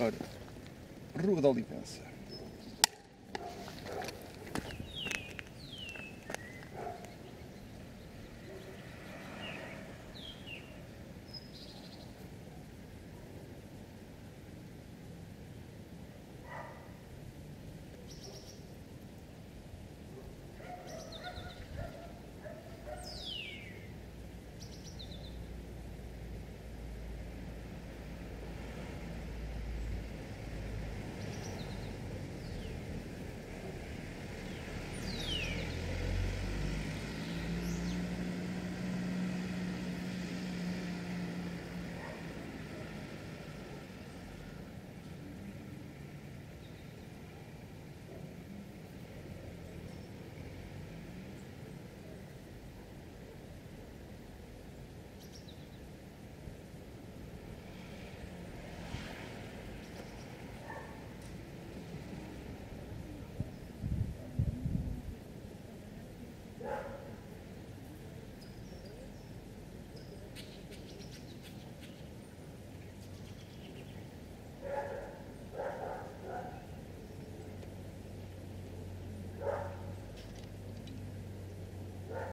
para Rua da Olivença.